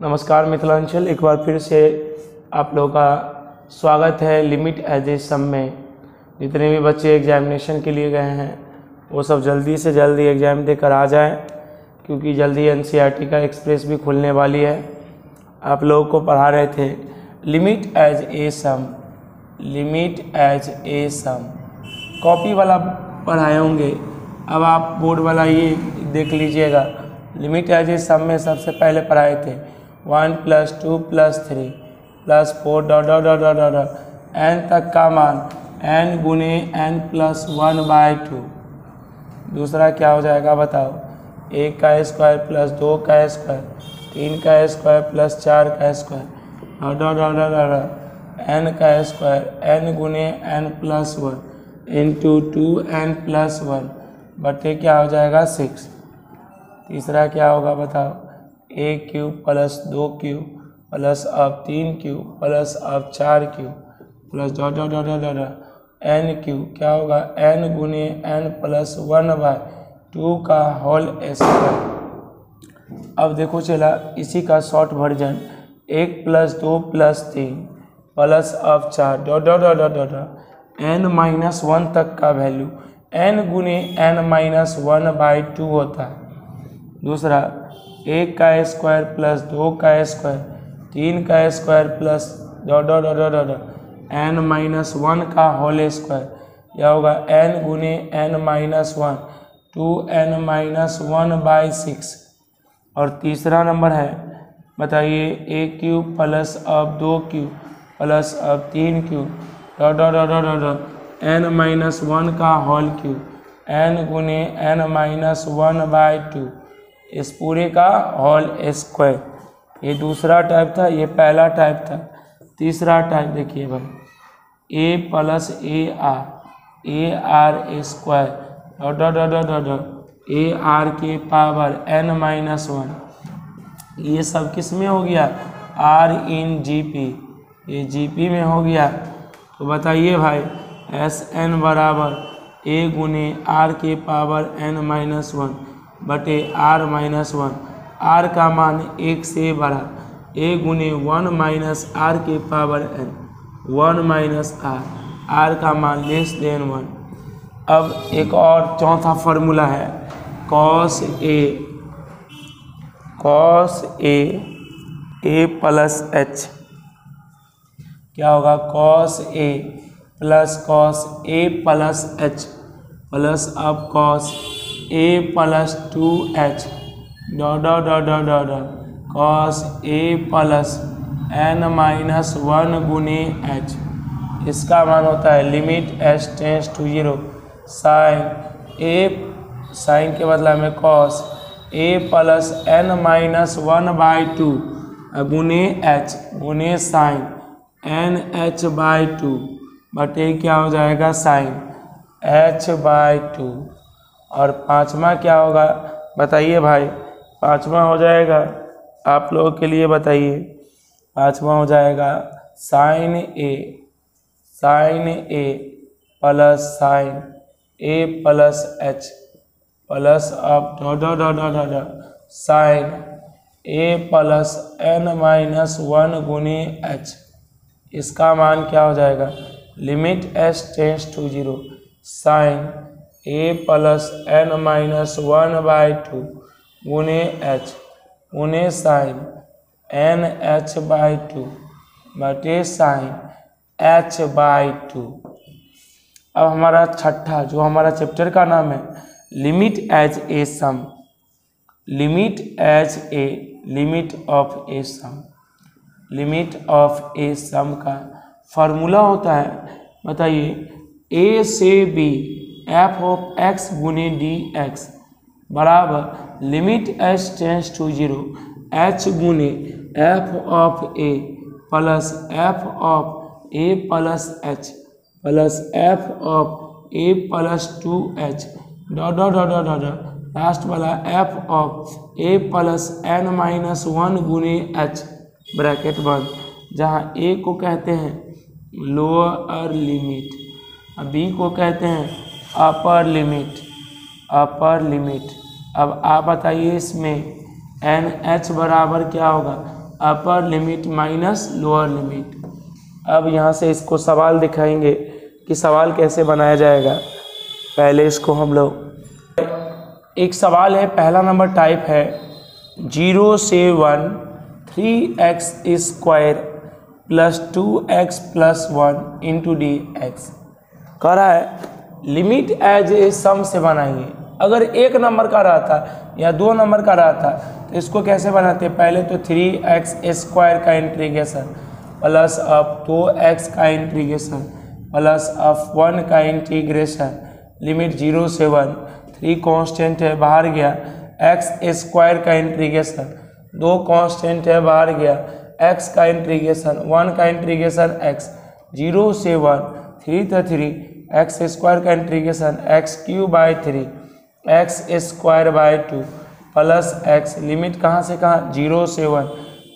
नमस्कार मिथिलांचल, एक बार फिर से आप लोगों का स्वागत है लिमिट एज ए सम में। जितने भी बच्चे एग्जामिनेशन के लिए गए हैं, वो सब जल्दी से जल्दी एग्ज़ाम देकर आ जाएँ, क्योंकि जल्दी एन का एक्सप्रेस भी खुलने वाली है। आप लोगों को पढ़ा रहे थे limit as a sum limit as a sum copy वाला पढ़ाए होंगे, अब आप बोर्ड वाला ये देख लीजिएगा। लिमिट एज ए सम में सबसे पहले पढ़ाए थे one plus two plus three plus four dot dot dot dot dot n तक का मान एन गुने n plus one by two दूसरा क्या हो जाएगा बताओ? एक का स्क्वायर प्लस दो का स्क्वायर तीन का स्क्वायर प्लस चार का square dot dot dot dot n का स्क्वायर एन गुने n plus one into two n plus one बटे क्या हो जाएगा? सिक्स तीसरा क्या होगा बताओ? ए क्यू प्लस दो क्यू प्लस अब तीन क्यू प्लस अब चार cube plus dot dot dot dot dot n cube क्या होगा? एन गुने n plus one by two का होल स्क्वायर अब देखो चला, इसी का शॉर्ट वर्जन एक प्लस दो प्लस तीन प्लस अब चार dot dot dot dot dot n minus one तक का वैल्यू एन गुने n minus one by two होता है। दूसरा एक का स्क्वायर प्लस दो का स्क्वायर तीन का square plus dot dot dot dot n minus one का होल स्क्वायर यह होगा एन गुने n minus one two n minus one by six और तीसरा नंबर है बताइए ए क्यूब प्लस अब दो क्यूब प्लस अब तीन cube dot dot dot n minus one का होल क्यूब एन गुने n minus one by two इस पूरे का होल स्क्वायर ये दूसरा टाइप था, ये पहला टाइप था, तीसरा टाइप देखिए भाई. A plus a r a r square dot dot dot dot dot a r के पावर एन माइनस वन ये सब किसमें हो गया? आर इन जी पी ये जी पी में हो गया. तो बताइए भाई एस एन बराबर ए गुने आर के पावर एन माइनस वन बटे आर माइनस वन। आर का मान एक से बड़ा। ए गुने वन माइनस आर के power n. One minus r. R का मान लेस देन वन। अब एक और चौथा फॉर्मूला है। Cos a. Cos a. A plus h. क्या होगा? Cos a plus cos a plus h. Plus अब cos a plus two h dot dot dot dot dot cos a plus n minus one गुने H इसका मान होता है limit h tends to zero sin a sin के बदला में cos a plus n minus one by two गुने H गुने sin n h by two बटे क्या हो जाएगा? साइन एच बाई टू और पाँचवा क्या होगा? बताइए भाई। पाँचवा हो जाएगा। आप लोगों के लिए बताइए। पाँचवा हो जाएगा sin a sin a plus sin a plus h plus अब dot dot dot sin a plus n minus one गुने एच इसका मान क्या हो जाएगा? Limit s tends to zero sin a plus n minus one by two गुने H गुने sin n h by two बटे साइन एच बाई टू अब हमारा छठा, जो हमारा चैप्टर का नाम है limit as a sum limit as a limit of a sum limit of a sum का फार्मूला होता है, बताइए ए से बी एफ़ ऑफ़ एक्स गुने डी एक्स बराबर limit h tends to zero h गुने f of a plus f of a plus h plus f of a plus two h dot dot dot last वाला f of a plus n minus one गुने H bracket बंद जहाँ ए को कहते हैं lower limit B को कहते हैं अपर लिमिट अपर लिमिट अब आप बताइए इसमें एन एच बराबर क्या होगा? Upper limit minus lower limit अब यहाँ से इसको सवाल दिखाएँगे कि सवाल कैसे बनाया जाएगा। पहले इसको हम लोग एक सवाल है, पहला नंबर टाइप है ज़ीरो से one three x square plus two x plus one into d x कह रहा है लिमिट एज ए सम से बनाएँगे। अगर एक नंबर का रहता या दो नंबर का रहता तो इसको कैसे बनाते? पहले तो थ्री एक्स स्क्वायर का integration plus up two x का इंट्रीगेशन प्लस अफ वन का इंटीग्रेशन लिमिट ज़ीरो से वन थ्री कांस्टेंट है, बाहर गया एक्स स्क्वायर का इंट्रीगेशन दो कांस्टेंट है, बाहर गया एक्स का इंट्रीगेशन वन का इंट्रीगेशन एक्स ज़ीरो से वन थ्री तो थ्री एक्स स्क्वायर का integration x cube by three x square by two plus x limit कहाँ से कहाँ? ज़ीरो से वन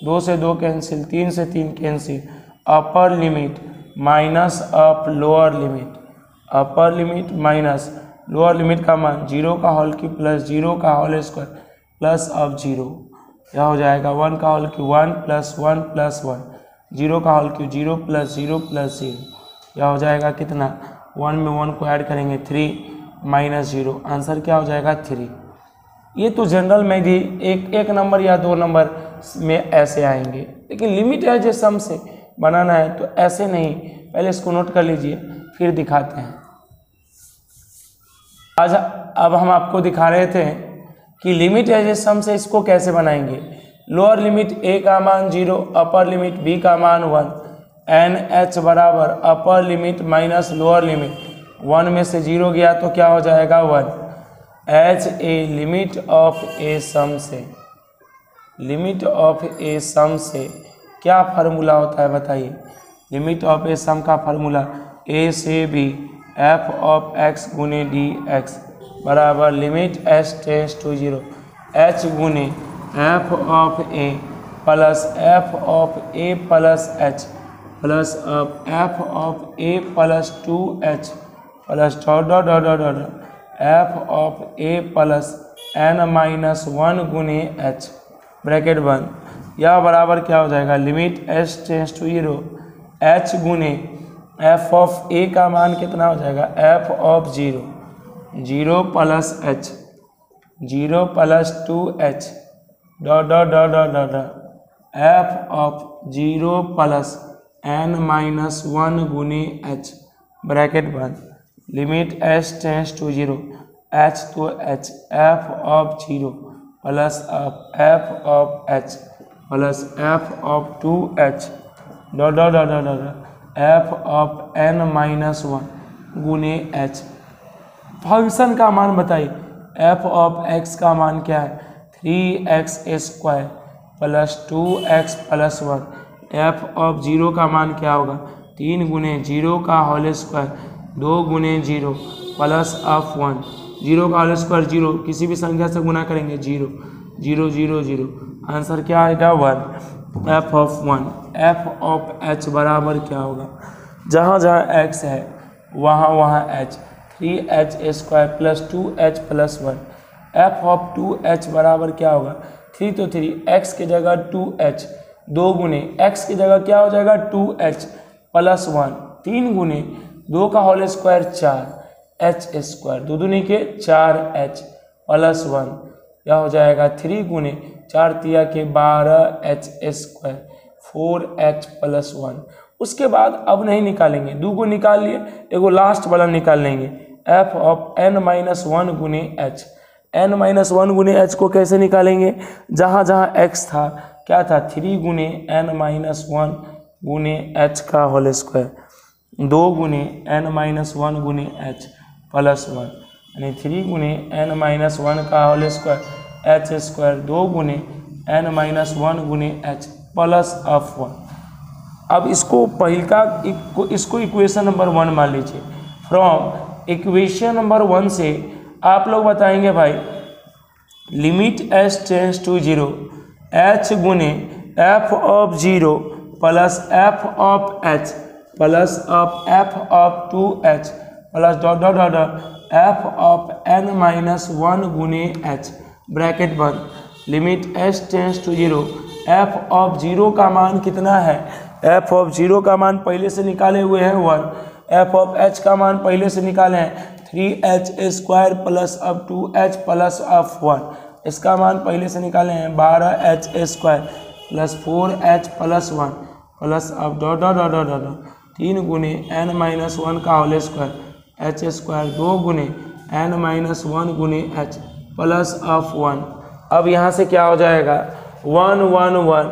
दो से दो कैंसिल तीन से तीन cancel upper limit minus up lower limit upper limit minus lower limit का मान ज़ीरो का होल की प्लस ज़ीरो का होल स्क्वायर प्लस अब ज़ीरो यह हो जाएगा वन का होल की one plus one plus one zero का whole cube zero plus zero plus zero यह हो जाएगा कितना? वन में वन को ऐड करेंगे थ्री माइनस ज़ीरो। आंसर क्या हो जाएगा थ्री। ये तो जनरल में भी एक एक नंबर या दो नंबर में ऐसे आएँगे। लेकिन लिमिट है जो सम से बनाना है तो ऐसे नहीं। पहले इसको नोट कर लीजिए, फिर दिखाते हैं। आज अब हम आपको दिखा रहे थे कि लिमिट है जिस सम से इसको कैसे बनाएँगे। लोअर लिमिट ए का मान ज़ीरो अपर लिमिट बी का मान वन एन एच बराबर upper limit minus lower limit, one में से ज़ीरो गया तो क्या हो जाएगा? One. H a limit of a sum से। लिमिट ऑफ़ ए सम से क्या फार्मूला होता है बताइए? लिमिट ऑफ़ ए सम का फार्मूला ए से बी, एफ़ ऑफ़ एक्स गुने डी एक्स बराबर limit h tends to zero. H गुने f of a plus f of a plus h. Plus of f of a plus two h plus f of a plus n minus one गुने H bracket one यह बराबर क्या हो जाएगा? Limit h tends to zero h गुने F of ए का मान कितना हो जाएगा? F of zero zero plus h zero plus two h dot dot dot dot dot f of zero plus n minus one गुने h, bracket one limit h tends to zero, h two h, f of zero, plus of f of h, plus f of two h, dot dot dot dot f of n minus one गुने h. Function का मान बताइए, F of x का मान क्या है? Three x square, plus two x plus one f of zero का मान क्या होगा? तीन गुने ज़ीरो का होल स्क्वायर दो गुने zero plus of one zero का होल स्क्वायर ज़ीरो किसी भी संख्या से गुना करेंगे zero zero zero zero answer क्या आएगा? One f of one f of h बराबर क्या होगा? जहाँ जहाँ एक्स है, वहाँ वहाँ h three h square plus two h plus one f of two h बराबर क्या होगा? थ्री तो थ्री एक्स की जगह टू एच दो गुने एक्स की जगह क्या हो जाएगा? टू एच प्लस वन तीन गुने दो का होल स्क्वायर चार एच स्क्वायर दो दुनी के चार एच प्लस वन यह हो जाएगा थ्री गुने चार तिया के बारह h square four h plus one उसके बाद अब नहीं निकालेंगे, दो को निकाल लिए, एगो लास्ट वाला निकाल लेंगे f of n minus one गुने एच एन माइनस वन गुने एच को कैसे निकालेंगे? जहाँ जहाँ एक्स था क्या था? थ्री गुने एन माइनस वन गुने एच का होल स्क्वायर दो गुने एन माइनस वन गुने एच प्लस वन यानी थ्री गुने एन माइनस वन का होल स्क्वायर एच स्क्वायर दो गुने एन माइनस वन गुने एच प्लस ऑफ़ वन अब इसको पहल का इसको इक्वेशन नंबर वन मान लीजिए. फ्रॉम इक्वेशन नंबर वन से आप लोग बताएँगे भाई limit h tends to zero h गुने f of zero plus f of h plus of f of two h plus dot dot dot f of n minus one गुने h bracket one limit h tends to zero f of zero का मान कितना है? F of zero का मान पहले से निकाले हुए हैं वन एफ़ ऑफ़ एच का मान पहले से निकाले हैं। थ्री एच स्क्वायर प्लस अब two h plus of one इसका मान पहले से निकाले हैं, बारह h square plus four h plus one plus अब dot dot dot dot dot तीन गुने एन माइनस वन का होल स्क्वायर एच स्क्वायर दो गुने एन माइनस वन गुने एच प्लस ऑफ़ वन। अब यहाँ से क्या हो जाएगा? One one one.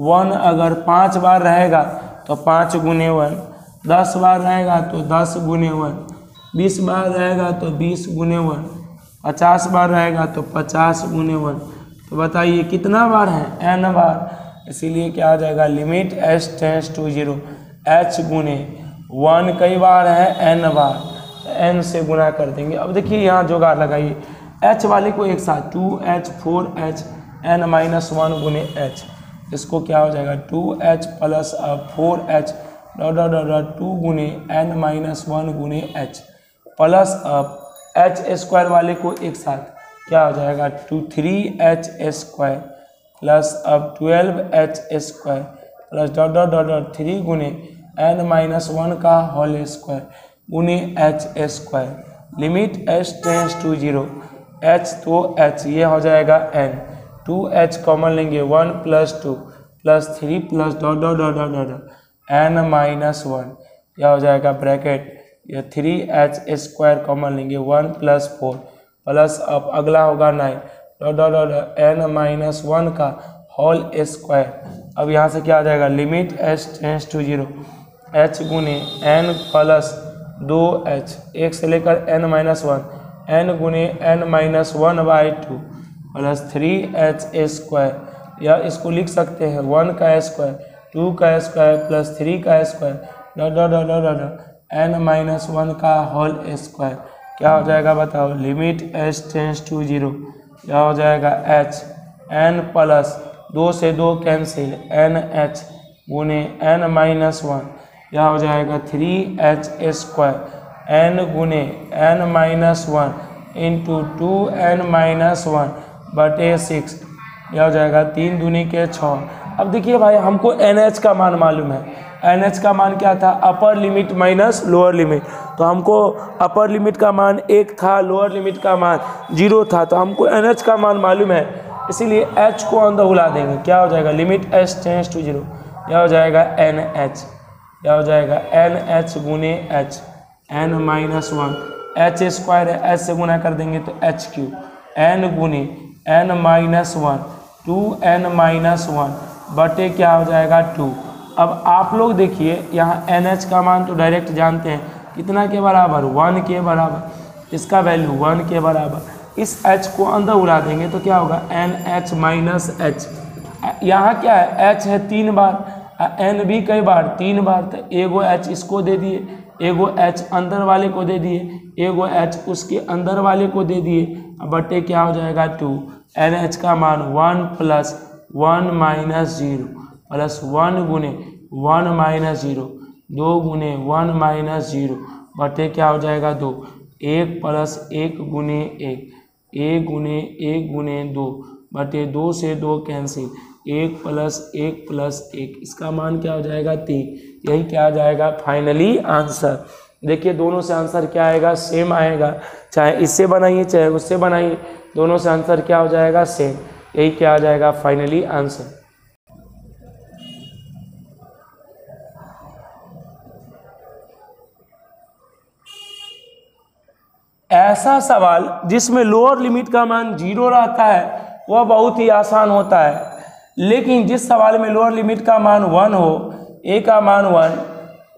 वन अगर पाँच बार रहेगा तो पाँच गुने वन। दस बार रहेगा तो दस गुने वन। बीस बार रहेगा तो बीस गुने वन। पचास बार रहेगा तो पचास गुने वन। तो बताइए, कितना बार है? एन बार। इसीलिए क्या आ जाएगा? Limit h tends to zero. H गुने वन कई बार है? एन बार। एन से गुना कर देंगे। अब देखिए, यहाँ जोगाड़ लगाइए। एच वाले को एक साथ two h four h n minus one गुने एच। इसको क्या हो जाएगा? Two h plus four h dot dot dot two गुने एन माइनस वन गुने एच। प्लस एच स्क्वायर वाले को एक साथ, क्या हो जाएगा? Two three h square plus अब twelve h square plus dot dot dot dot three गुने एन माइनस वन का होल स्क्वायर गुने h square. Limit h tends two zero, h तो एच, ये हो जाएगा एन। टू एच कॉमन लेंगे one plus two plus three plus dot dot dot dot dot n minus one, यह हो जाएगा ब्रैकेट। ये थ्री एच स्क्वायर कॉमन लेंगे वन प्लस फोर प्लस अब अगला होगा nine dot dot dot n minus one का होल स्क्वायर अब यहाँ से क्या आ जाएगा? Limit h tends to zero h गुने एन प्लस दो एच एक से लेकर एन माइनस वन एन गुने N minus one by two plus three H square या इसको लिख सकते हैं वन का स्क्वायर टू का स्क्वायर प्लस थ्री का square dot dot dot dot N minus one का होल स्क्वायर क्या हो जाएगा बताओ? Limit H tends to zero क्या हो जाएगा? एच एन प्लस दो से दो कैंसिल एन एच गुने एन माइनस वन यह हो जाएगा? थ्री एच स्क्वायर एन गुने N minus one into two N minus one बटे सिक्स यह हो जाएगा? तीन दूनी के छः. अब देखिए भाई, हमको एन एच का मान मालूम है। एन एच का मान क्या था? Upper limit minus lower limit. तो हमको अपर लिमिट का मान एक था, लोअर लिमिट का मान ज़ीरो था। तो हमको एन एच का मान मालूम है। इसीलिए एच को अंदर उला देंगे। क्या हो जाएगा? Limit H tends to zero. यह हो जाएगा? N H. यह हो जाएगा? एन एच गुने H. N minus one. H square है। एच से गुना कर देंगे तो एच क्यू एन गुने N minus one. Two N minus one. बटे क्या हो जाएगा? टू। अब आप लोग देखिए, यहाँ एन एच का मान तो डायरेक्ट जानते हैं। कितना के बराबर? वन के बराबर। इसका वैल्यू वन के बराबर। इस एच को अंदर उड़ा देंगे तो क्या होगा? एन एच माइनस एच यहाँ क्या है? एच है तीन बार। एन भी कई बार, तीन बार। तो एगो एच इसको दे दिए। एगो एच अंदर वाले को दे दिए। एगो एच उसके अंदर वाले को दे दिए। बटे क्या हो जाएगा? टू एन एच का मान one plus one minus zero plus one गुने वन माइनस ज़ीरो दो गुने वन माइनस ज़ीरो बटे क्या हो जाएगा दो? एक प्लस एक गुने एक एक गुने एक गुने दो बटे दो से दो कैंसिल एक प्लस एक प्लस एक, इसका मान क्या हो जाएगा तीन, यही क्या आ जाएगा फाइनली आंसर देखिए दोनों से आंसर क्या आएगा? सेम आएगा, चाहे इससे बनाइए, चाहे उससे बनाइए, दोनों से आंसर क्या हो जाएगा? सेम यही क्या आ जाएगा? फाइनली आंसर ऐसा सवाल जिसमें लोअर लिमिट का मान ज़ीरो रहता है, वह बहुत ही आसान होता है। लेकिन जिस सवाल में लोअर लिमिट का मान वन हो ए का मान वन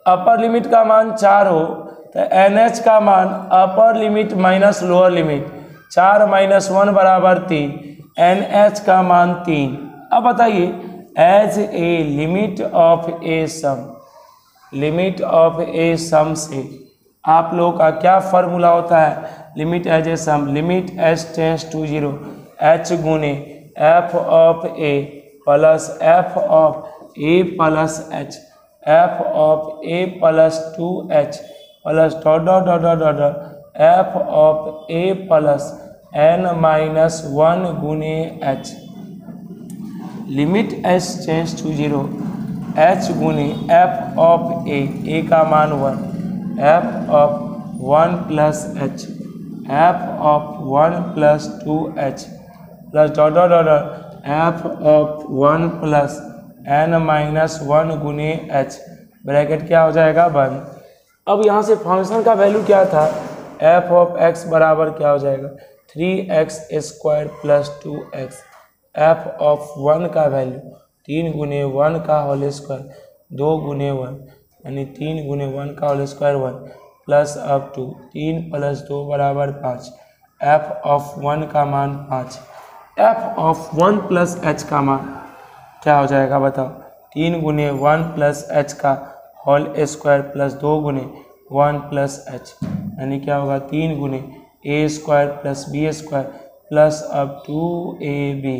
अपर लिमिट का मान चार हो तो एन एच का मान upper limit minus lower limit चार माइनस वन बराबर तीन एन एच का मान तीन। अब बताइए as a limit of a sum limit of a sum से आप लोगों का क्या फॉर्मूला होता है? Limit as a sum limit H tends to zero H गुने F of A plus F of A plus H F of A plus two H plus dot dot dot F of A plus N minus one गुने H limit H tends to zero H गुने F of A ए का मान one F of one plus H F of one plus two H plus dot dot dot F of one plus N minus one गुने H bracket क्या हो जाएगा? One अब यहाँ से फ़ंक्शन का वैल्यू क्या था? एफ़ ऑफ़ एक्स बराबर क्या हो जाएगा? Three X square plus two X F of one का वैल्यू तीन गुने वन का होल स्क्वायर दो गुने वन यानी तीन गुने वन का whole square one plus up two, तीन प्लस दो बराबर पाँच। एफ़ ऑफ़ वन का मान पाँच। F of one plus H का मान। क्या हो जाएगा बताओ? तीन गुने वन प्लस एच का होल स्क्वायर प्लस दो गुने वन प्लस एच यानी क्या होगा? तीन गुने A square plus B square plus अब टू ए बी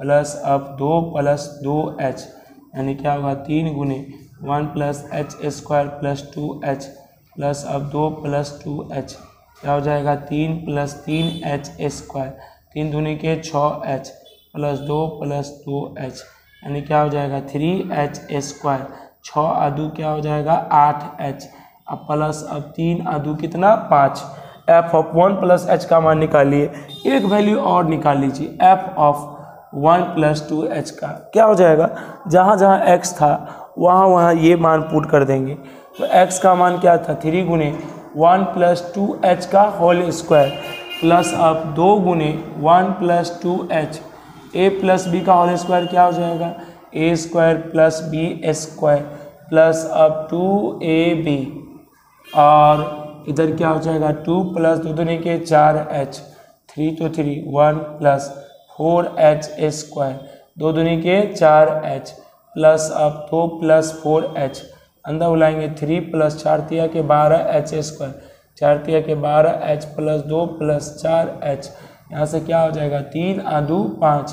प्लस अब दो प्लस दो एच यानी क्या होगा? तीन गुने one plus H square plus two H plus अब दो प्लस टू एच। क्या हो जाएगा? तीन प्लस तीन एच स्क्वायर। तीन दूनी के छः एच प्लस दो प्लस दो एच। यानी क्या हो जाएगा? Three H square. छः आदू क्या हो जाएगा? आठ एच। अब प्लस अब तीन आदू कितना? पाँच। F of one plus H का मान निकालिए। एक वैल्यू और निकाल लीजिए। F of one plus two H का। क्या हो जाएगा? जहाँ जहाँ एक्स था वहाँ वहाँ ये मान पुट कर देंगे। तो एक्स का मान क्या था? थ्री गुने वन प्लस टू एच का होल स्क्वायर प्लस अब दो गुने one plus two H A plus B का होल स्क्वायर क्या हो जाएगा? A square plus B square plus अब टू ए बी और इधर क्या हो जाएगा? टू प्लस दो दुनी के चार H three two three one plus four H square दो दुनी के चार एच प्लस अब दो प्लस फोर एच। अंदर बुलाएँगे थ्री प्लस चार तिया के बारह एच स्क्वायर। चार तिया के बारह एच प्लस दो प्लस चार एच। यहाँ से क्या हो जाएगा? तीन आदू पाँच।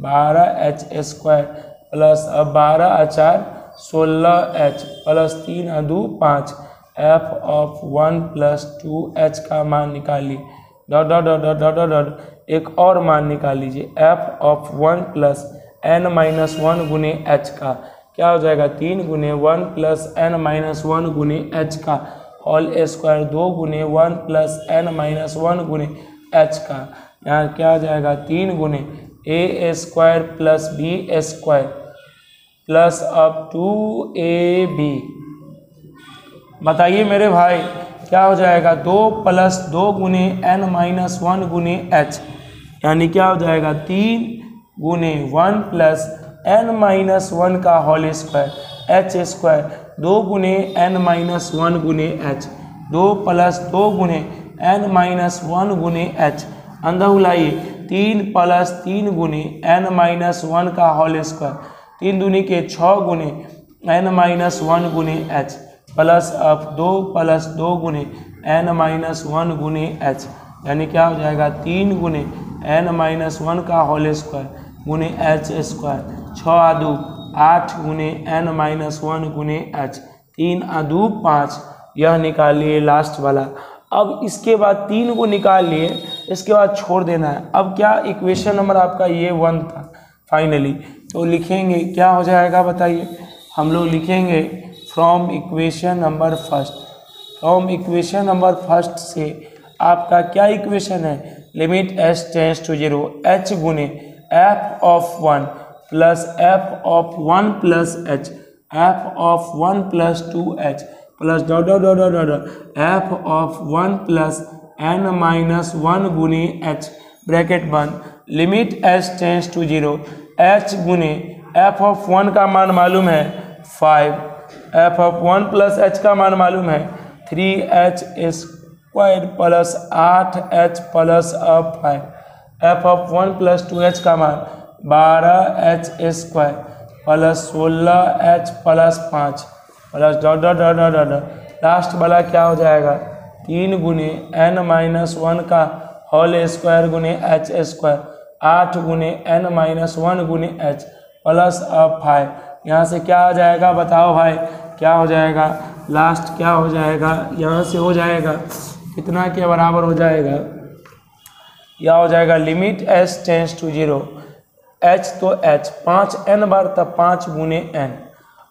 बारह एच स्क्वायर। प्लस अब बारह अचार सोलह एच। प्लस तीन अदू पाँच। F of one plus two H का मान निकालिए dot dot dot dot dot dot, एक और मान निकाल लीजिए। F of one plus N minus one गुने एच का। क्या हो जाएगा? तीन गुने one plus N minus one गुने एच का। होल स्क्वायर दो गुने one plus N minus one गुने एच का। यहाँ क्या हो जाएगा? तीन गुने A square plus B square plus अब टू ए, बी। बताइए मेरे भाई, क्या हो जाएगा? दो प्लस दो गुने एन माइनस वन गुने एच। यानी क्या हो जाएगा? तीन गुने one plus N minus one का होल स्क्वायर, एच स्क्वायर, दो गुने एन माइनस वन गुने एच, दो प्लस दो गुने एन माइनस वन गुने एच। अंदर बुलाइए, तीन प्लस तीन गुने एन माइनस वन का होल स्क्वायर, तीन दूनी के छः गुने एन माइनस वन गुने एच, प्लस अब दो प्लस दो गुने एन माइनस वन गुने एच, यानी क्या हो जाएगा? तीन गुने एन माइनस वन का होल स्क्वायर। गुने एच स्क्वायर। छः आदू, आठ गुने एन माइनस वन गुने एच। तीन आदू, पाँच। यह निकाल लिए लास्ट वाला। अब इसके बाद तीन को निकाल लिए, इसके बाद छोड़ देना है। अब क्या इक्वेशन नंबर आपका ये वन था? फाइनली तो लिखेंगे, क्या हो जाएगा बताइए? हम लोग लिखेंगे from equation number first from equation number first से आपका क्या इक्वेशन है? Limit S tends to zero H गुने F of one plus F of one plus H F of one plus two H plus dot dot dot dot F of one plus N minus one गुनी H bracket बंद limit H tends to zero H गुने F of one का मान मालूम है five F of one plus H का मान मालूम है थ्री एच स्क्वायर प्लस आठ H plus of five F of one plus two H का मान बारह एच स्क्वायर प्लस सोलह एच प्लस पाँच। Plus dot dot dot dot dot last वाला क्या हो जाएगा? तीन गुने एन माइनस वन का होल स्क्वायर गुने एच स्क्वायर आठ गुने एन माइनस वन गुने एच प्लस अब फाइव यहाँ से क्या आ जाएगा? बताओ भाई, क्या हो जाएगा? लास्ट क्या हो जाएगा? यहाँ से हो जाएगा। कितना के बराबर हो जाएगा? यह हो जाएगा limit S tends to zero H तो एच पाँच एन बार तब पाँच गुने एन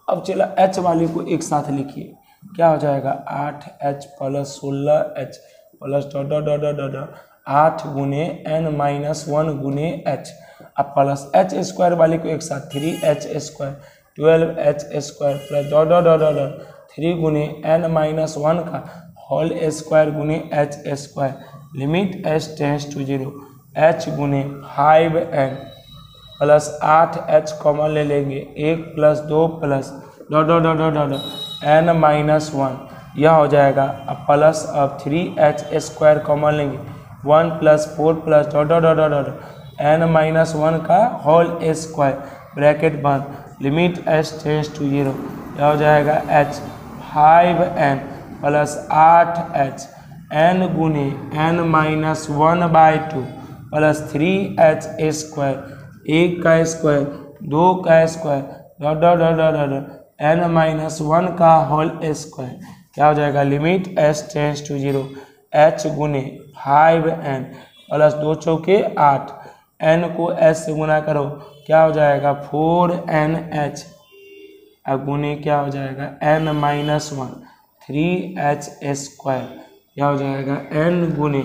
अब चला एच वाले को एक साथ लिखिए। क्या हो जाएगा? आठ एच प्लस सोलह H plus dot dot dot dot आठ गुने एन माइनस वन गुने एच अब प्लस एच स्क्वायर वाले को एक साथ three H square twelve H square plus dot dot dot dot three गुने एन माइनस वन का होल स्क्वायर गुने H square limit H tends to zero H गुने फाइव एन प्लस आठ H common ले लेंगे, एक प्लस दो plus dot dot dot dot N minus one यह हो जाएगा, अब प्लस अब थ्री एच स्क्वायर कॉमन लेंगे one plus four plus dot dot dot dot N minus one का होल स्क्वायर ब्रैकेट बंद. Limit H tends to zero यह हो जाएगा एच फाइव एन प्लस आठ एच एन गुने N minus one by two plus three H A square एक का square दो का square dot dot dot dot dot N minus one का होल स्क्वायर क्या हो जाएगा? Limit S tends to zero H गुने फाइव एन प्लस दो चौके आठ. एन को एस से गुना करो, क्या हो जाएगा? फोर एन एच गुने क्या हो जाएगा? N minus one three H square क्या हो जाएगा? एन गुने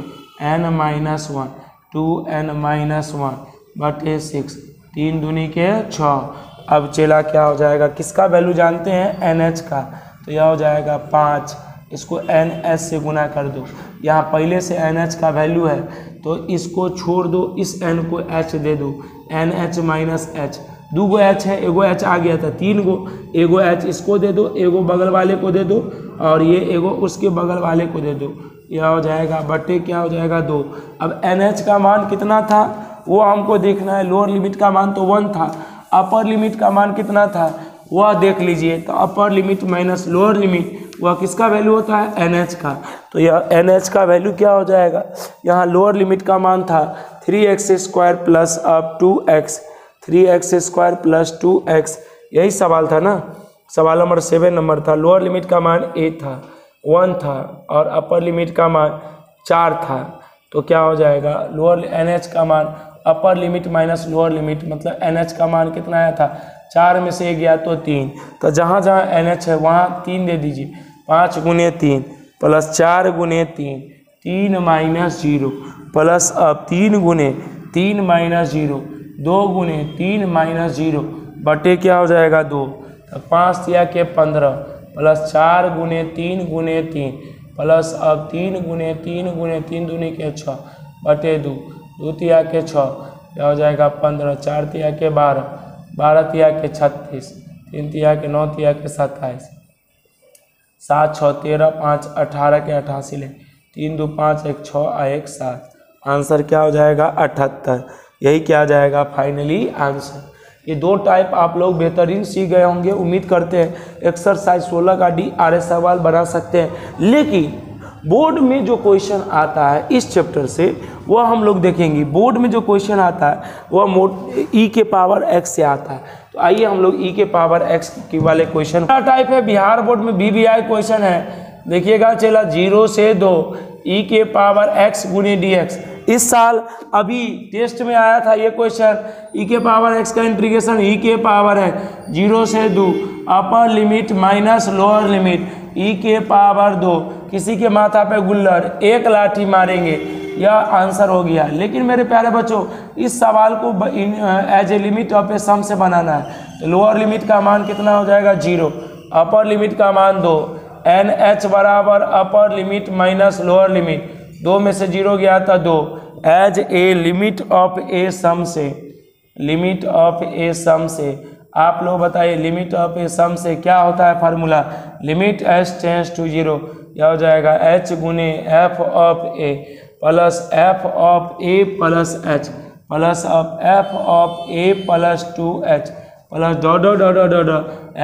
N minus one two N minus one बटे सिक्स तीन दूनी के छः। अब चेला क्या हो जाएगा? किसका वैल्यू जानते हैं? एन एच का। तो यह हो जाएगा पाँच। इसको एन एच से गुना कर दो। यहाँ पहले से एन एच का वैल्यू है तो इसको छोड़ दो। इस एन को एच दे दो। एन एच माइनस एच दो गो एच है, एगो एच आ गया था तीन गो, एगो एच इसको दे दो, एगो बगल वाले को दे दो और ये एगो उसके बगल वाले को दे दो। यह हो जाएगा बटे, क्या हो जाएगा दो। अब एन एच का मान कितना था? वो हमको देखना है, लोअर लिमिट का मान तो वन था, अपर लिमिट का मान कितना था? वह देख लीजिए तो upper limit minus lower limit, वह किसका वैल्यू होता है? एन एच का। तो यह एन एच का वैल्यू क्या हो जाएगा? यहाँ लोअर लिमिट का मान था, three x square plus up two X. Three X square plus two X. यही सवाल था ना? सवाल नंबर सेवन नंबर था। लोअर लिमिट का मान ए था, वन था और अपर लिमिट का मान चार था। तो क्या हो जाएगा? लोअर एन एच का मान upper limit minus lower limit मतलब एन एच का मान कितना आया था? चार में से गया तो तीन। तो जहाँ जहाँ एन एच है, वहाँ तीन दे दीजिए। पाँच गुने तीन प्लस चार गुने तीन तीन माइनस ज़ीरो। प्लस अब तीन गुने, तीन माइनस ज़ीरो। दो गुने तीन माइनस ज़ीरो बटे क्या हो जाएगा दो? तो पाँच तिया के पंद्रह, प्लस चार गुने तीन गुने तीन, प्लस अब तीन गुने तीन गुने तीन दूनी के छः, बटे दो। दो तिया के छः, क्या हो जाएगा पंद्रह? चार तिया के बारह बारह तिया के छत्तीस, तीन तिया के नौ तिया के सत्ताईस। सात, छः, तेरह, पाँच, अठारह के अठासी ले। तीन दो पाँच, एक, छः, एक, सात। आंसर क्या हो जाएगा? अठहत्तर। यही क्या जाएगा फाइनली आंसर ये दो टाइप आप लोग बेहतरीन सीख गए होंगे, उम्मीद करते हैं एक्सरसाइज 16 का डी आर एस सवाल बना सकते हैं। लेकिन बोर्ड में जो क्वेश्चन आता है इस चैप्टर से, वह हम लोग देखेंगे। बोर्ड में जो क्वेश्चन आता है, वह मोड ई के पावर एक्स से आता है। तो आइए हम लोग ई के पावर एक्स के वाले क्वेश्चन टाइप है? बिहार बोर्ड में बी आई क्वेश्चन है। देखिएगा, चला ज़ीरो से दो। ई के पावर एक्स गुनी डी एक्स इस साल अभी टेस्ट में आया था ये क्वेश्चन ई के पावर एक्स का इंट्रीगेशन ई के पावर है ज़ीरो से दो upper limit minus lower limit E के पावर दो। किसी के माथा पे गुल्लर, एक लाठी मारेंगे, यह आंसर हो गया। लेकिन मेरे प्यारे बच्चों, इस सवाल को as a limit of a sum से बनाना है। तो लोअर लिमिट का मान कितना हो जाएगा? ज़ीरो अपर लिमिट का मान दो। एन एच बराबर upper limit minus lower limit दो में से ज़ीरो गया था दो। As a limit of a sum से लिमिट ऑफ़ ए सम से, आप लोग बताइए लिमिट ऑफ़ ए सम से क्या होता है formula limit H tends to zero हो जाएगा? एच गुने F of A plus F of A plus H plus of F of A plus two H plus dot dot dot dot dot dot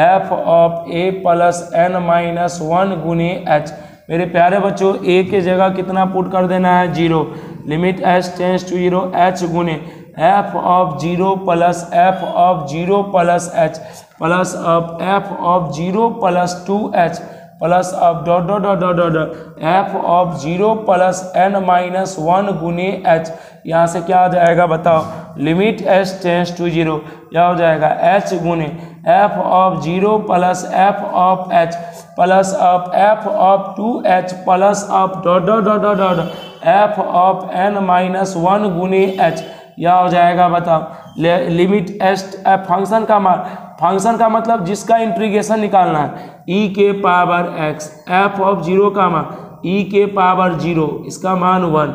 F of A plus N minus one गुने H मेरे प्यारे बच्चों ए के जगह कितना put कर देना है? Zero limit H tends to zero H गुने F of zero plus F of zero plus H plus of F of zero plus two H plus of dot dot dot dot dot F of zero plus N minus one गुने H यहाँ से क्या हो जाएगा बताओ? Limit H tends to zero क्या हो जाएगा? एच गुने F of zero plus F of H plus of F of two H plus of dot dot dot dot F of N minus one गुने एच यह हो जाएगा, बताओ। Limit S function का मान फ़ंक्शन का मतलब जिसका इंट्रीगेशन निकालना है। ई के power X F of zero का मान ई के पावर ज़ीरो इसका मान वन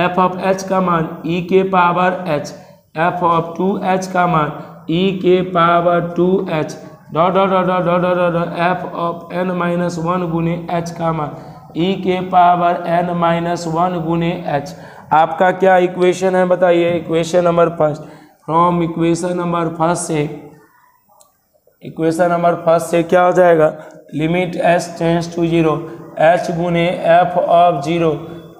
एफ़ ऑफ़ एच का मान ई के power H F of two H का मान ई के power two H dot F of N minus one गुने एच का मान ई के पावर एन माइनस वन गुने एच आपका क्या इक्वेशन है बताइए equation number first from equation number first से इक्वेशन नंबर फ़र्स्ट से क्या हो जाएगा limit S tends to zero H गुने F of zero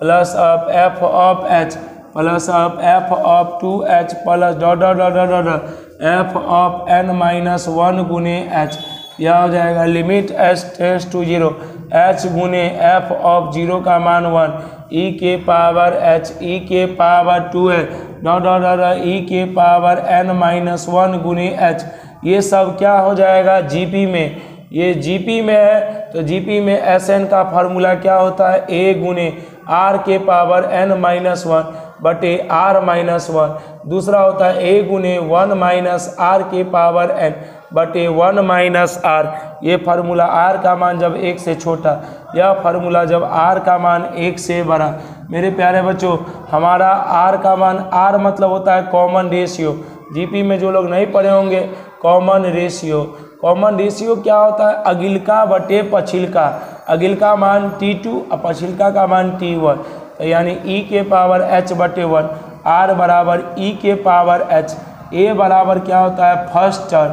plus of F of H plus of F of two H plus dot dot dot dot dot F of N minus one गुने H, यह हो जाएगा limit S tends to zero. H गुने F of zero का मान one, E के power H, ई के power two है। डॉट डॉट ई के पावर एन माइनस वन गुने एच, ये सब क्या हो जाएगा जीपी में। ये जीपी में है तो जीपी में एस एन का फार्मूला क्या होता है? ए गुने आर के पावर एन माइनस वन। बटे आर माइनस वन। दूसरा होता है ए गुने वन माइनस आर के पावर एन बटे वन माइनस आर। ये फार्मूला आर का मान जब एक से छोटा, यह फार्मूला जब आर का मान एक से बड़ा। मेरे प्यारे बच्चों, हमारा आर का मान आर मतलब होता है कॉमन रेशियो जीपी में जो लोग नहीं पढ़े होंगे कॉमन रेशियो कॉमन रेशियो क्या होता है? अगिलका बटे पछिलका। अगिलका मान टी टू और पछिलका का मान टी वन तो यानी ई के पावर एच बटे वन आर बराबर ई के पावर एच ए बराबर क्या होता है? फ़र्स्ट टर्म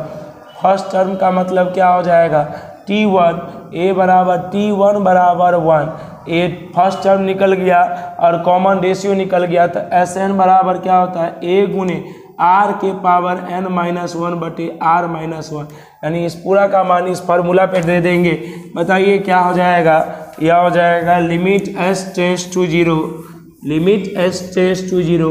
फ़र्स्ट टर्म का मतलब क्या हो जाएगा? टी वन ए बराबर टी वन बराबर वन ए फ़र्स्ट टर्म निकल गया और कॉमन रेशियो निकल गया तो एस एन बराबर क्या होता है? ए गुने आर के पावर एन माइनस वन बटे आर माइनस वन यानी इस पूरा का मान इस फार्मूला पे दे देंगे। बताइए क्या हो जाएगा? यह हो जाएगा limit S tends to zero limit S tends to zero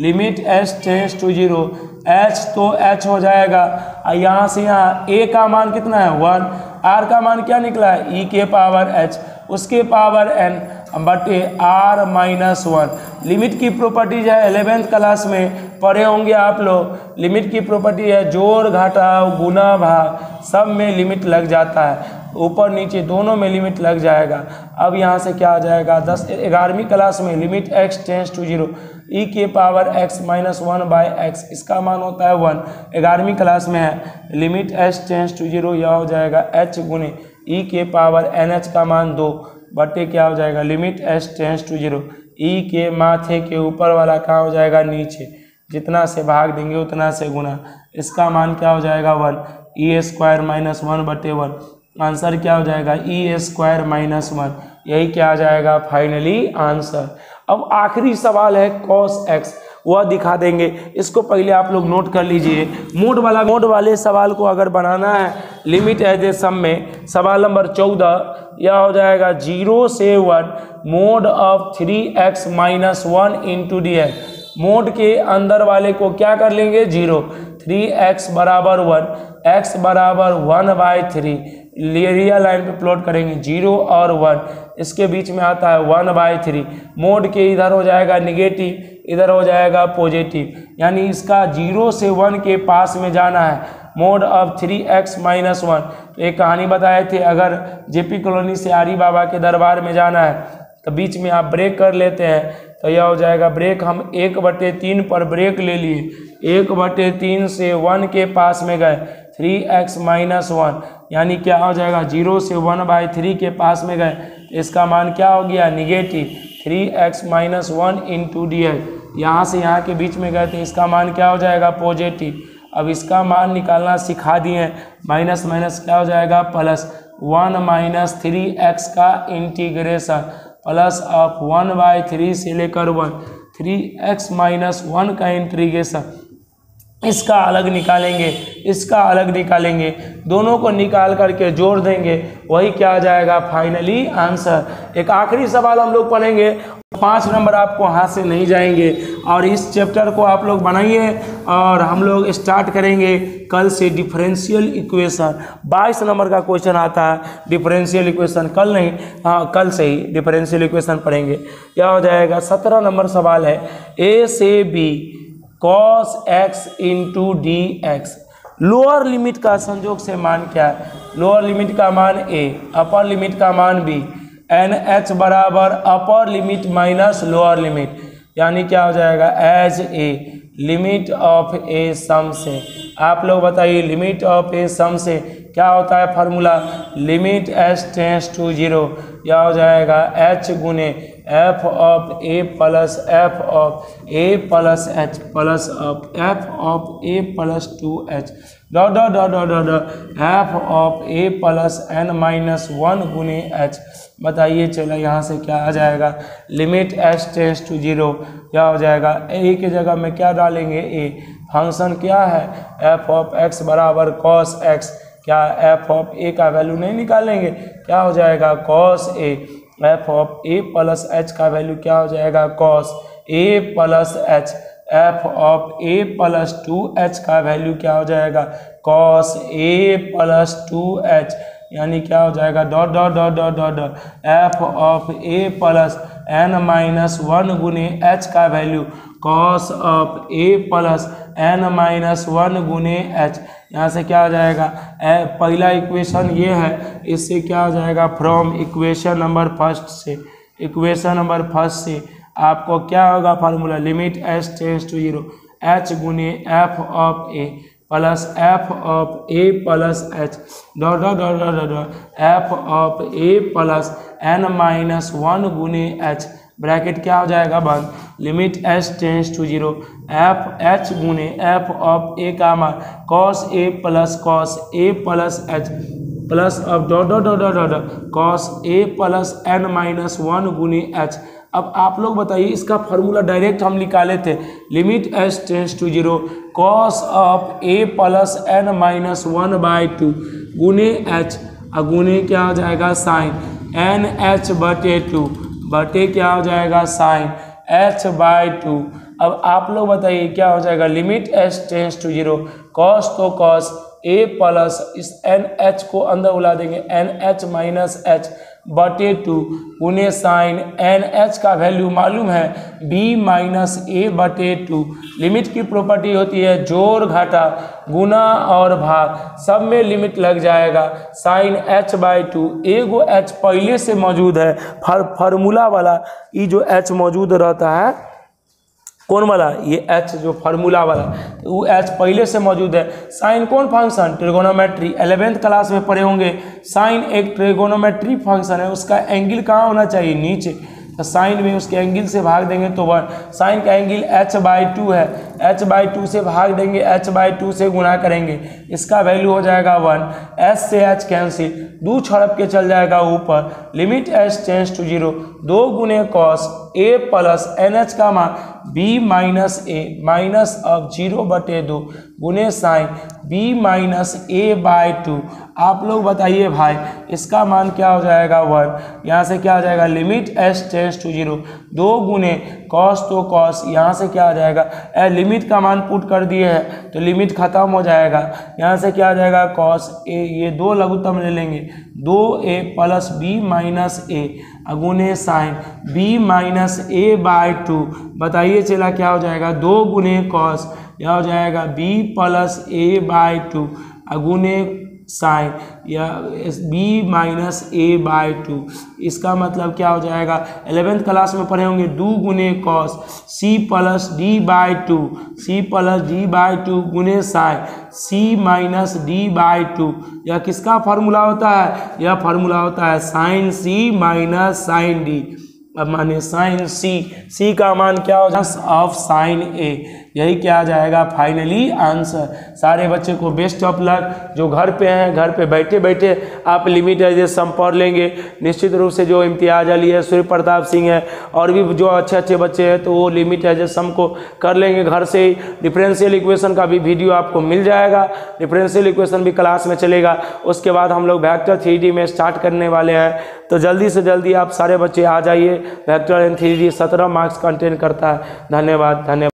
limit S tends to zero H तो एच हो जाएगा। और यहाँ से यहाँ ए का मान कितना है? वन आर का मान क्या निकला है? ई के पावर एच उसके पावर एन बटे आर माइनस वन लिमिट की प्रॉपर्टीज़ है एलेवेंथ क्लास में, पढ़े होंगे आप लोग। लिमिट की प्रॉपर्टी है जोड़ घटाव गुना भाग। सब में लिमिट लग जाता है। ऊपर नीचे दोनों में लिमिट लग जाएगा। अब यहाँ से क्या आ जाएगा? दस, ग्यारहवीं क्लास में limit X tends to zero E के power X minus one by X इसका मान होता है वन ग्यारहवीं क्लास में है। Limit H tends to zero यह हो जाएगा एच गुने ई के पावर एन एच का मान दो। बटे क्या हो जाएगा? Limit H tends to zero E के माथे के ऊपर वाला कहाँ हो जाएगा? नीचे। जितना से भाग देंगे उतना से गुना। इसका मान क्या हो जाएगा? One E square minus one बटे वन आंसर क्या हो जाएगा? ई स्क्वायर माइनस वन यही क्या आ जाएगा? फाइनली आंसर अब आखिरी सवाल है कॉस एक्स वह दिखा देंगे। इसको पहले आप लोग नोट कर लीजिए। मोड वाला मोड वाले सवाल को अगर बनाना है लिमिट एज ए सम में। सवाल नंबर चौदह, यह हो जाएगा ज़ीरो से one mod of three X minus one into D X mod के अंदर वाले को क्या कर लेंगे? ज़ीरो थ्री एक्स बराबर वन एक्स बराबर one by three real line पे प्लॉट करेंगे, ज़ीरो और वन। इसके बीच में आता है वन बाई थ्री। मोड के इधर हो जाएगा निगेटिव, इधर हो जाएगा पॉजिटिव। यानी इसका ज़ीरो से वन के पास में जाना है। Mod of three X minus one. तो एक कहानी बताए थे, अगर जेपी कॉलोनी से आरी बाबा के दरबार में जाना है तो बीच में आप ब्रेक कर लेते हैं तो यह हो जाएगा ब्रेक। हम एक बटे तीन पर ब्रेक ले लिए। एक बटे तीन से वन के पास में गए। थ्री एक्स माइनस वन यानी क्या हो जाएगा? ज़ीरो से वन बाई थ्री के पास में गए। इसका मान क्या हो गया? Negative three X minus one into D X यहाँ से यहाँ के बीच में गए तो इसका मान क्या हो जाएगा? पॉजिटिव अब इसका मान निकालना सिखा दिए माइनस माइनस क्या हो जाएगा? Plus one minus three X का integration plus of one by three से लेकर one three X minus one का इंटीग्रेशन इसका अलग निकालेंगे, इसका अलग निकालेंगे। दोनों को निकाल करके जोड़ देंगे। वही क्या आ जाएगा? फाइनली आंसर एक आखिरी सवाल हम लोग पढ़ेंगे। पाँच नंबर आपको हाथ से नहीं जाएँगे। और इस चैप्टर को आप लोग बनाइए और हम लोग स्टार्ट करेंगे कल से डिफरेंशियल इक्वेशन बाईस नंबर का क्वेश्चन आता है। डिफरेंशियल इक्वेशन कल नहीं हाँ कल से ही डिफरेंशियल इक्वेशन पढ़ेंगे। क्या हो जाएगा? सत्रह नंबर सवाल है। ए से B cos X into D X lower limit का संजोग से मान क्या है? लोअर लिमिट का मान ए अपर लिमिट का मान बी एन एच बराबर upper limit minus lower limit यानी क्या हो जाएगा? As a limit of a sum से। आप लोग बताइए लिमिट ऑफ़ ए सम से क्या होता है formula limit H tends to zero यह हो जाएगा एच गुने F of A plus F of A plus H plus of F of A plus two H dot dot dot dot dot F of A plus N minus one गुने H बताइए, चलो यहाँ से क्या आ जाएगा? Limit H tends to zero क्या हो जाएगा? ए की जगह में क्या डालेंगे? ए फ़ंक्शन क्या है? एफ़ ऑफ़ एक्स बराबर कॉस एक्स क्या एफ़ ऑफ़ ए का वैल्यू नहीं निकालेंगे? क्या हो जाएगा? Cos A F of A plus H का वैल्यू क्या हो जाएगा? Cos A plus H F of A plus two H का वैल्यू क्या हो जाएगा? Cos A plus two H यानी क्या हो जाएगा? Dot dot dot dot dot dot F of A plus N minus one गुने एच का value cos of A plus N minus one गुने एच यहाँ से क्या हो जाएगा? ए, पहला इक्वेशन ये है इससे क्या हो जाएगा? फ्रॉम इक्वेशन नंबर फ़र्स्ट से। इक्वेशन नंबर फ़र्स्ट से आपको क्या होगा formula limit H tends to zero H गुने F of A plus F of A plus H dot dot dot dot F of A plus N minus one गुने H bracket क्या हो जाएगा बंद? Limit H tends to zero. F H गुने F of ए का मान cos A plus cos A plus H plus of dot dot dot dot dot, cos A plus N minus one गुने H. अब आप लोग बताइए, इसका फॉर्मूला डायरेक्ट हम निकाले थे। Limit H tends to zero, cos of A plus N minus one by two गुने एच। और गुने क्या हो जाएगा? साइन। एन एच बटे टू। बटे क्या हो जाएगा? Sine H by two. अब आप लोग बताइए, क्या हो जाएगा? Limit H tends to zero. Cos तो कॉस ए प्लस इस एन एच को अंदर उला देंगे। N H minus H. बटे टू, उन्हें साइन एन एच का वैल्यू मालूम है बी माइनस ए बटे टू। लिमिट की प्रॉपर्टी होती है ज़ोर घाटा गुना और भाग। सब में लिमिट लग जाएगा। साइन एच बाई टू एगो एच पहले से मौजूद है। फार्मूला वाला ये जो एच मौजूद रहता है कौन वाला? ये एच जो फार्मूला वाला। वो एच पहले से मौजूद है। साइन कौन फ़ंक्शन ट्रिगोनोमेट्री एलेवेंथ क्लास में पढ़े होंगे। साइन एक ट्रिगोनोमेट्री फ़ंक्शन है। उसका एंगल कहाँ होना चाहिए? नीचे। तो साइन में उसके एंगल से भाग देंगे तो वन साइन का एंगल एच बाई टू है. एच बाई टू से भाग देंगे एच बाई टू से गुना करेंगे. इसका वैल्यू हो जाएगा वन एच से एच कैंसिल दो छड़प के चल जाएगा ऊपर. Limit H tends to zero दो गुने cos A plus N H का मान बी माइनस ए माइनस अब ज़ीरो बटे दो. गुने sine B minus A by two आप लोग बताइए भाई, इसका मान क्या हो जाएगा वन? यहाँ से क्या हो जाएगा? Limit S tends to zero दो गुने कॉस तो कॉस यहाँ से क्या आ जाएगा? ए लिमिट का मान पुट कर दिए है तो लिमिट खत्म हो जाएगा। यहाँ से क्या आ जाएगा? कॉस ए ये दो लघुत्तम ले लेंगे। दो A plus B minus A अगुने sine B minus A by two बताइए चला क्या हो जाएगा? दो गुने कॉस यह हो जाएगा B plus A by two अगुने sine या B minus A by two इसका मतलब क्या हो जाएगा? एलेवेंथ क्लास में पढ़े होंगे दो गुने cos C plus D by two C plus D by two गुने sine. C minus D by two यह किसका फार्मूला होता है? यह फार्मूला होता है sine C minus sine D अब माने साइन सी सी का मान क्या हो जाए ऑफ़ साइन ए यही क्या आ जाएगा फाइनली आंसर सारे बच्चे को बेस्ट ऑफ़ लक जो घर पे हैं, घर पे बैठे बैठे आप लिमिट एज सम पढ़ लेंगे. निश्चित रूप से जो इम्तियाज़ अली है सूर्य प्रताप सिंह है, और भी जो अच्छे अच्छे बच्चे हैं तो वो लिमिट एज सम को कर लेंगे घर से ही. डिफरेंशियल इक्वेशन का भी वीडियो आपको मिल जाएगा. डिफरेंशियल इक्वेशन भी क्लास में चलेगा. उसके बाद हम लोग वैक्टर थ्री में स्टार्ट करने वाले हैं. तो जल्दी से जल्दी आप सारे बच्चे आ जाइए. वैक्टर एंड थ्री सत्रह मार्क्स कंटेन करता है. धन्यवाद धन्यवाद.